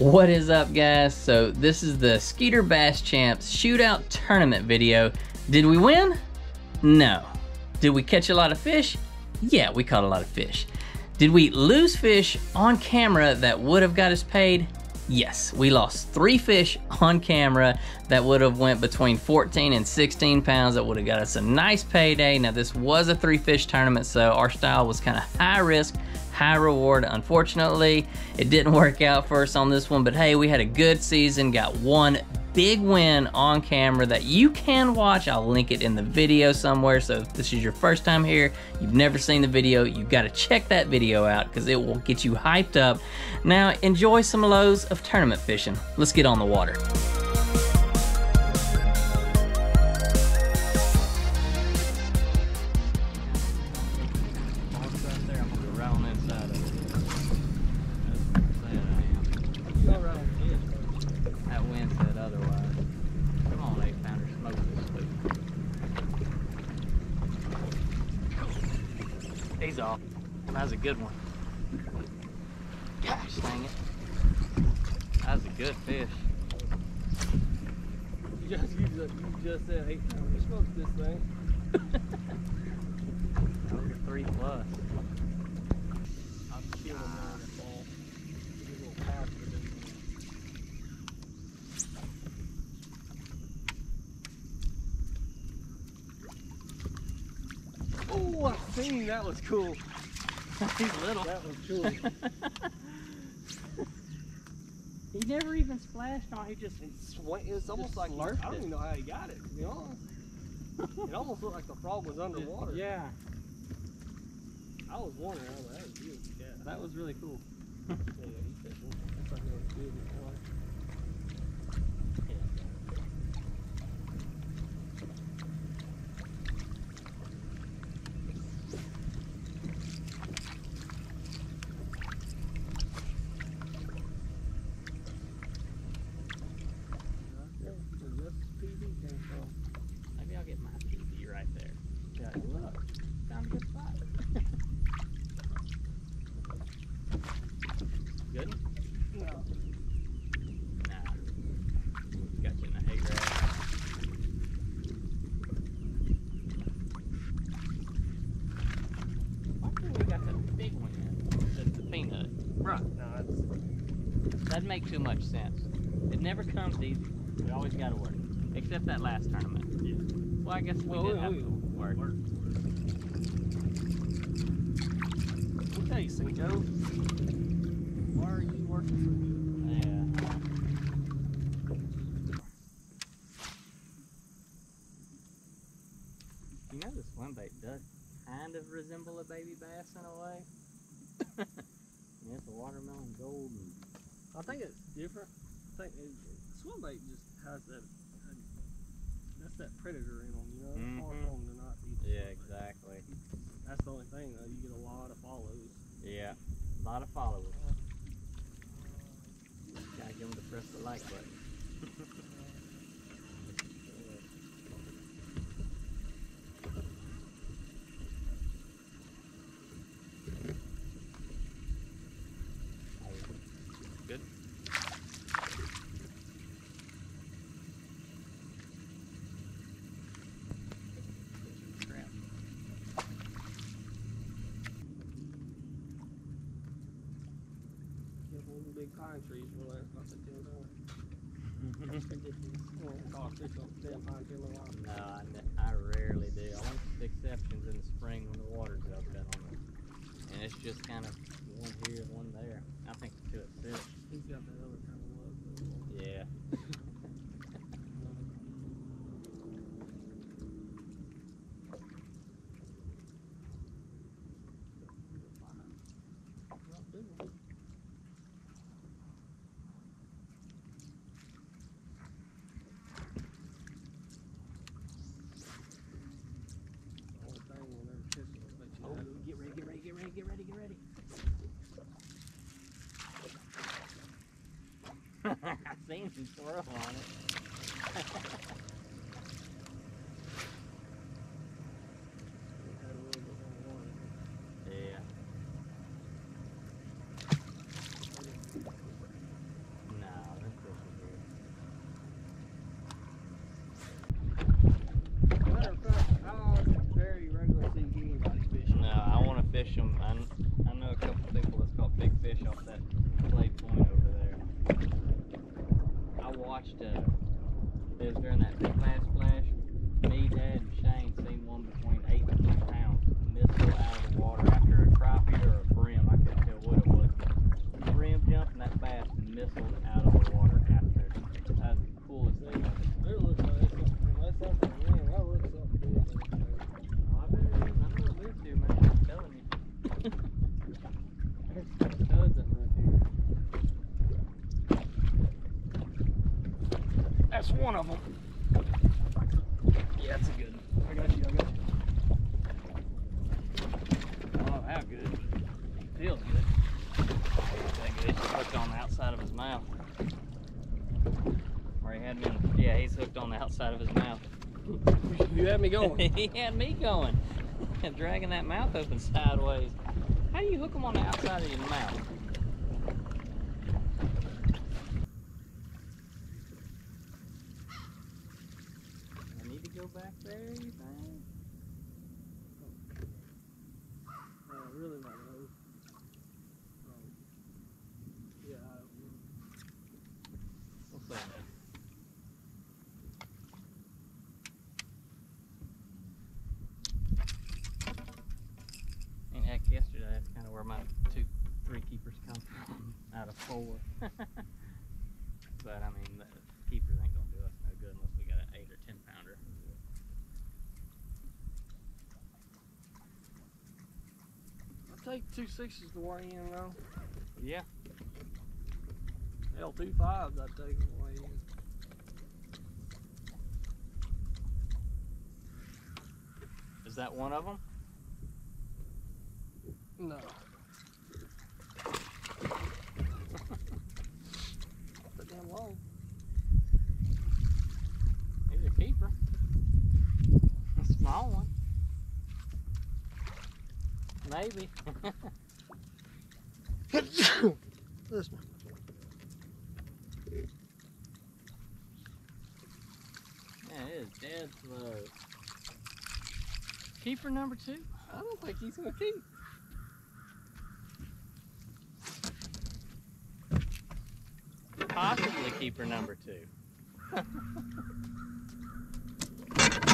What is up guys? So this is the Skeeter Bass Champs shootout tournament video. Did we win? No. Did we catch a lot of fish? Yeah, we caught a lot of fish. Did we lose fish on camera that would have got us paid? Yes, we lost three fish on camera that would have went between 14 and 16 pounds. That would have got us a nice payday. Now this was a three fish tournament, so our style was kind of high risk, high reward. Unfortunately, it didn't work out for us on this one, but hey, we had a good season, got one big win on camera that you can watch. I'll link it in the video somewhere. So if this is your first time here, you've never seen the video, you've got to check that video out because it will get you hyped up. Now enjoy some lows of tournament fishing. Let's get on the water. He's off. That was a good one. Gosh dang it. That was a good fish. You just, you just, you just said hey, pounds. Smoke this thing. that was a three plus. I'll kill him on the ball. Give a little pass for this one. Oh, I seen that was cool. He's little. That was cool. he never even splashed on. He just. It's, it's almost like I don't even know how he got it. To be honest, it almost looked like the frog was underwater. Yeah, I was wondering. I was like, that was good. Yeah. that was really cool. Yeah, he fishing. That's like it was good. before. Yeah, where this PB came from. Maybe I'll get my PB right there. Yeah, you look. Found a good spot. good? No. Nah. Got you in the hay grass. Why can't we got the big one in? That's the peanut. Right. No, it's That'd make too much sense. It never comes easy. We always gotta work. Except that last tournament. Yeah. Well, I guess we Well, did we- have we- to oh. work. Okay, Cinco. Why are you working for me? Yeah. You know this swim bait does kind of resemble a baby bass in a way. yeah, it's a watermelon gold. I think it's different. I think it, swim bait just has that. that that's that predator in them, you know. It's hard mm-hmm. for them to not eat. yeah, exactly. That's the only thing though. You get a lot of follows. Yeah, a lot of followers. Gotta give them to press the like button. Good. Crap. Get one of the big pine trees for that. I think they're going. Oh, gosh, damn pine tree in the line. No, I, rarely do. I want the exceptions in the spring when the water's up on. And it's just kind of one here, one there. I think the two it fish. He's got that other kind of look. though. Yeah. Not big one. Only thing when they're fishing is let you Oh, know. get ready, get ready, get ready, get ready, get ready. I seen some swirl on it. Had a little bit more water. Yeah. watched, uh, it was during that big bass splash. Me, Dad, and Shane seen one between 8 and 10 pounds missile out of the water after a crappie or a brim. I couldn't tell what it was. The brim jumped and that bass missiled out of the water after. That was the coolest thing. It looks like it's something, unless that's a ring, that looks something big. in there. Oh, I bet it is. I know it lives here, man. I'm telling you. There's some studs up right here. That's one of them. Yeah, that's a good one. I got you, I got you. Oh, how good. Feels good. That good. He's hooked on the outside of his mouth. Or he had me on, yeah, he's hooked on the outside of his mouth. You had me going. he had me going. Dragging that mouth open sideways. How do you hook them on the outside of your mouth? I need to go back there, you think? Uh, really not know. Um, yeah, I, What's that? And heck, yesterday that's kind of where my two, three keepers come from out of four. but I mean, the keepers ain't gonna do us no good unless we got an eight or ten pounder. I'll take two sixes to weigh in though. Yeah. Hell, two fives I'd take to weigh in. Is that one of them? No. But damn long. He's a keeper. A small one. Maybe. this one. Yeah, it is dead slow. Keeper number two? I don't think he's gonna keep. Possibly keeper number two.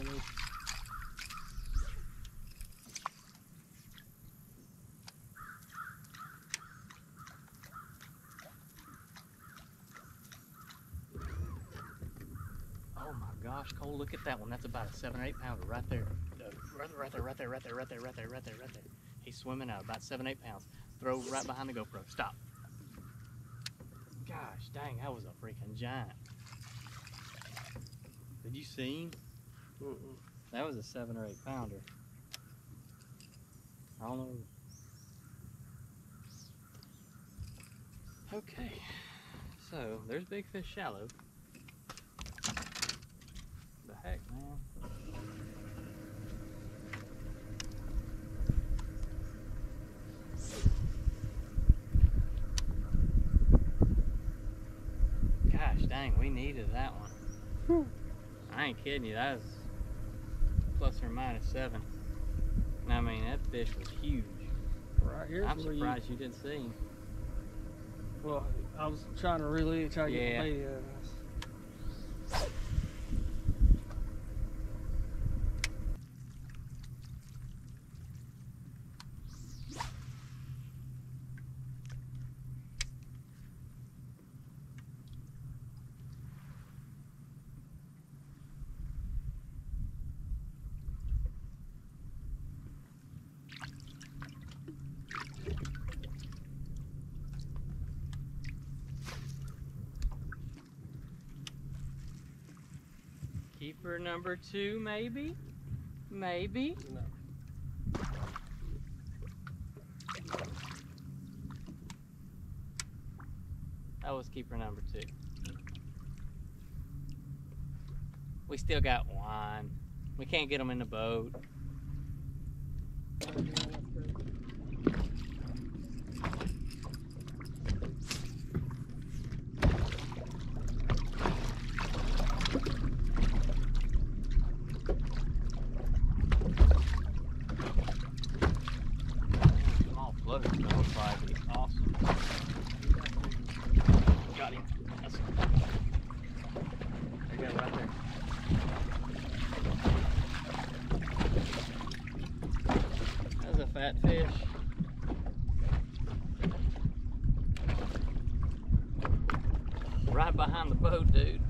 Mean? Oh my gosh, Cole, look at that one. That's about a seven or eight pounder right there. Uh, right, right there, right there, right there, right there, right there, right there, right there. He's swimming out about seven, eight pounds. Throw right behind the GoPro. Stop. Gosh, dang, that was a freaking giant. Did you see him? Mm-mm. That was a seven or eight pounder. I don't know. Okay, so there's big fish shallow. The heck, man. Gosh dang, we needed that one. I ain't kidding you, that was plus or minus seven. I mean, that fish was huge. Right here's I'm where you- surprised you didn't see him. Well, I was trying to really try to get Yeah. the bait in. Keeper number two, maybe? Maybe. No. That was keeper number two. We still got one. We can't get them in the boat. Small flutter that would probably be awesome. Got him. That's there you go, right there. That's a fat fish. Right behind the boat, dude.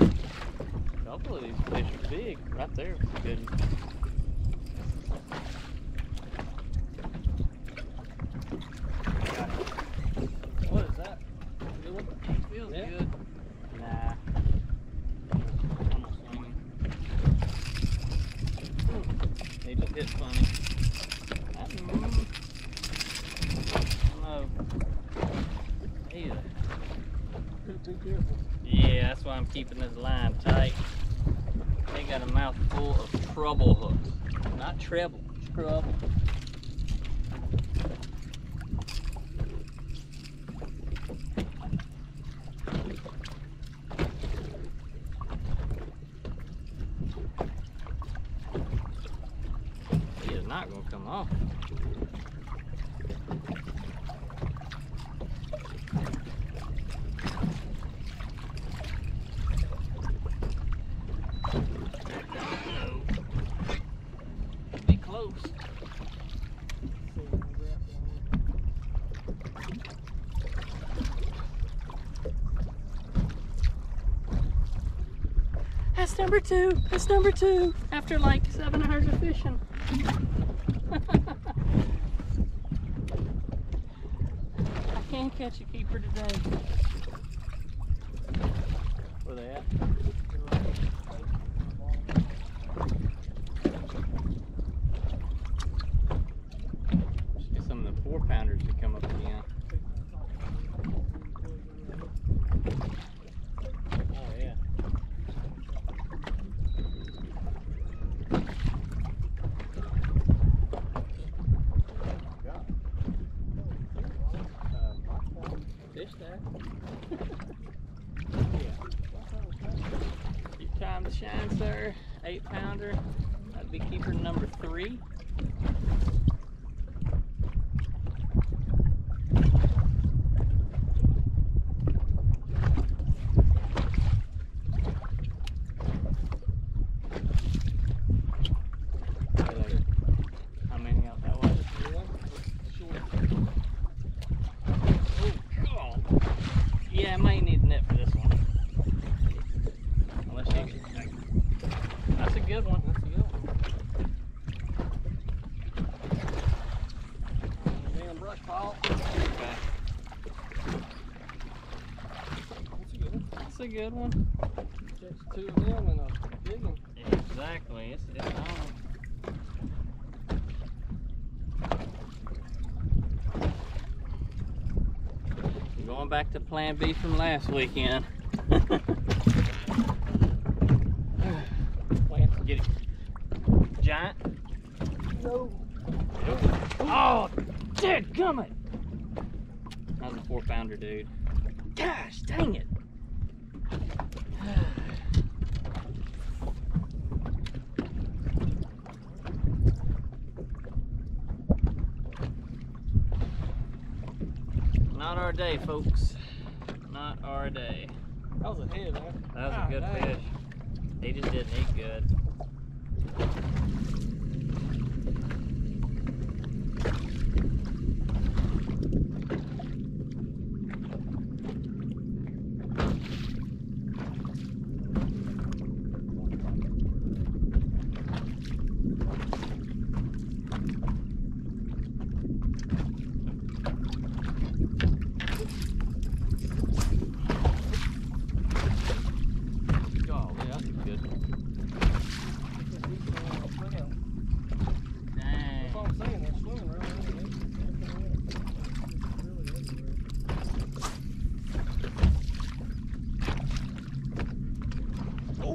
A couple of these fish are big. Right there, good. What is that? Good one? Feels Yeah. good. Nah. I'm gonna swing him. They just hit funny. I don't know. I don't know. He's a- Too careful. Yeah, that's why Keeping this line tight. They got a mouth full of trouble hooks. Not treble, trouble. He is not gonna come off. Be close. See, we'll wrap down. That's number two. That's number two. After like seven hours of fishing. I can't catch a keeper today. Where they at? Should get some of the four pounders to come up again. Oh yeah. Fish there. Your time to shine, sir. Eight pounder. That'd be keeper number three. How many out that way? Oh, God. Yeah, I might need a net for this one. Unless you get That's a good one. That's a good one. Damn brush pile. Okay. That's a good one. That's a good one. Catch two of them and a big one. Exactly. It's, it's on. Going back to plan B from last weekend. Lance, Get it. Giant. no. Oh, dadgummit! That was a four pounder, dude. Gosh, dang it. Not our day, folks. Not our day. That was a head, man. That was Ah, a good fish. He just didn't eat good.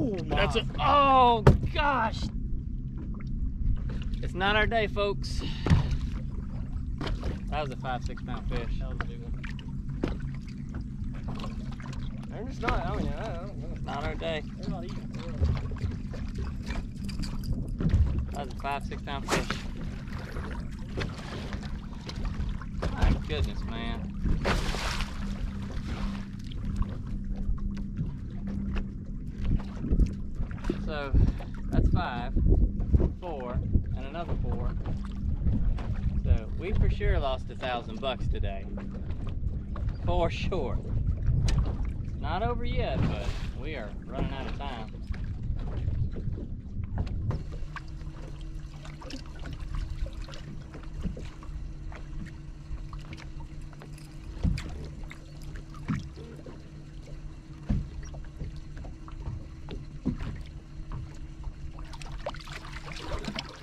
Oh my. That's a, oh gosh. It's not our day, folks. That was a five, six pound fish. That was a big one. They're just not. I mean, I don't know. Not our day. They're not eating. That was a five, six pound fish. My goodness, man. So that's five, four, and another four. So we for sure lost a thousand bucks today. For sure. Not over yet, but we are running out of time.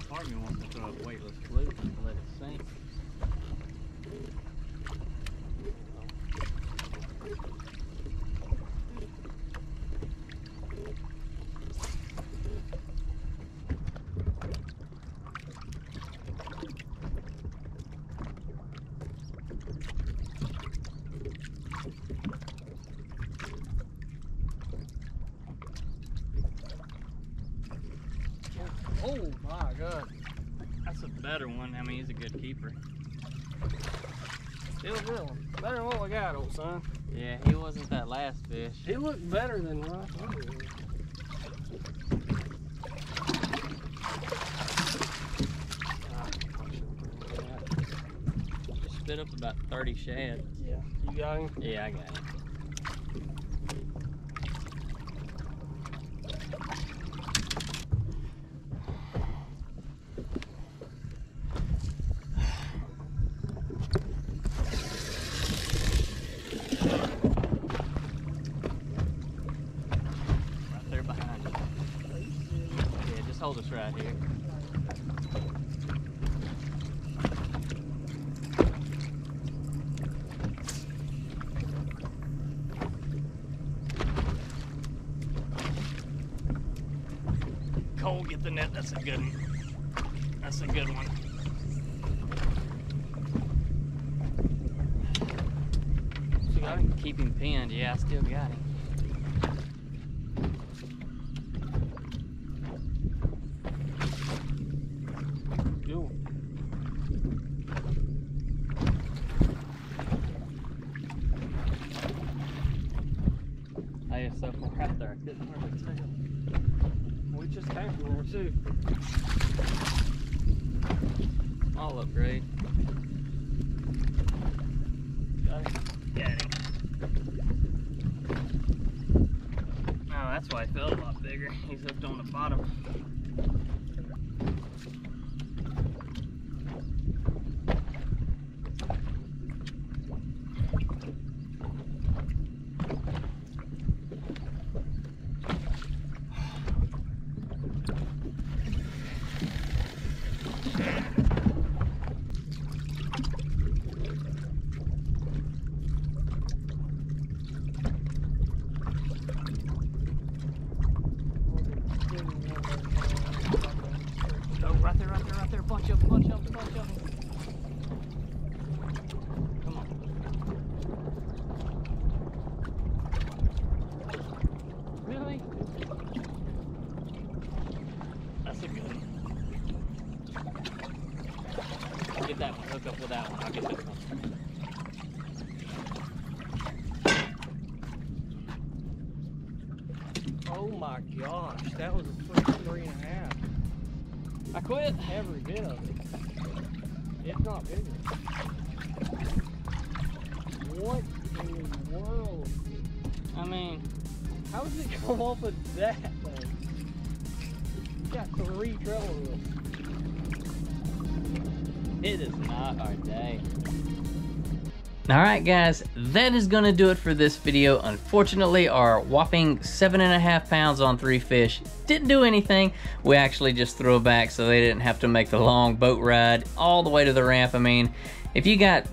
Part of me wants to throw a weightless fluke and let it sink. Oh my god. That's a better one. I mean, he's a good keeper. Still good. Better than what we got, old son. Yeah, he wasn't that last fish. He looked better than what I thought he was. I should've done that. Just spit up about 30 shad. Yeah, you got him. Yeah, I got him. Right there behind you. Us right here. Cole, get the net. That's a good one. That's a good one. Keep him pinned. Yeah, I still got him. Good one. I just so far out there, I couldn't hardly tell. We just came from Small upgrade. Oh, that's why he felt a lot bigger. He's hooked on the bottom. Oh, right there, right there, right there. Bunch of them, bunch of them, bunch of them. Come on. Really? That's a good one. I'll get that one. Hook up with that one. I'll get this one. Oh my gosh, that was a freaking three and a half. I quit. Every bit of it. It's not bigger. Not our day. Alright guys, that is going to do it for this video. Unfortunately, our whopping seven and a half pounds on three fish didn't do anything. We actually just threw it back so they didn't have to make the long boat ride all the way to the ramp. I mean, if you got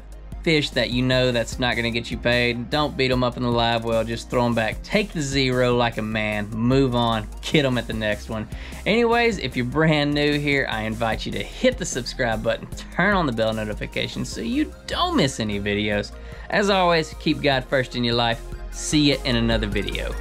fish that you know that's not gonna get you paid, don't beat them up in the live well, just throw them back. Take the zero like a man, move on, get them at the next one. Anyways, if you're brand new here, I invite you to hit the subscribe button, turn on the bell notifications so you don't miss any videos. As always, keep God first in your life. See you in another video.